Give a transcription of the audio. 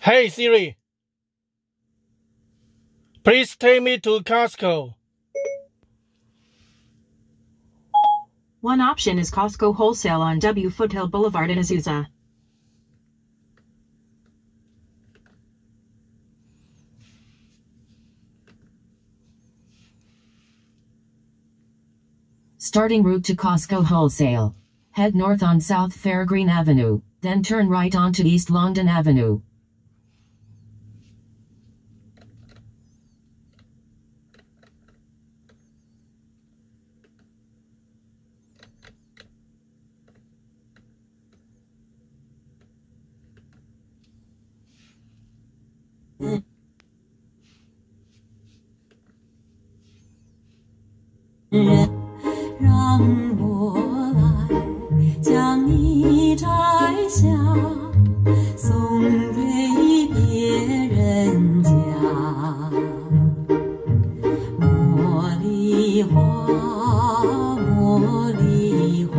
Hey Siri, please take me to Costco. One option is Costco Wholesale on W. Foothill Boulevard in Azusa. Starting route to Costco Wholesale. Head north on South Fairgreen Avenue, then turn right onto East Longden Avenue. 人，让 mm. mm. 送给别人家。茉莉花，茉莉花，